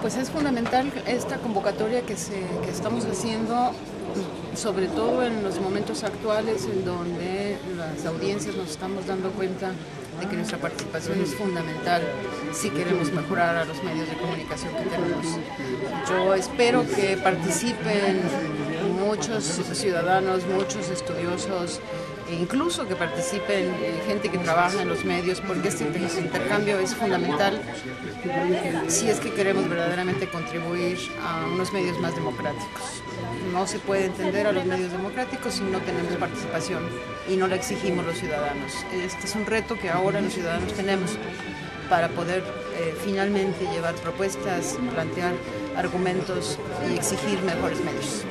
Pues es fundamental esta convocatoria que, se, que estamos haciendo, sobre todo en los momentos actuales en donde las audiencias nos estamos dando cuenta de que nuestra participación es fundamental si queremos mejorar a los medios de comunicación que tenemos. Yo espero que participen muchos ciudadanos, muchos estudiosos, e incluso que participen eh, gente que trabaja en los medios, porque este intercambio es fundamental si es que queremos verdaderamente contribuir a unos medios más democráticos. No se puede entender a los medios democráticos si no tenemos participación y no la exigimos los ciudadanos. Este es un reto que ahora los ciudadanos tenemos para poder eh, finalmente llevar propuestas, plantear argumentos y exigir mejores medios.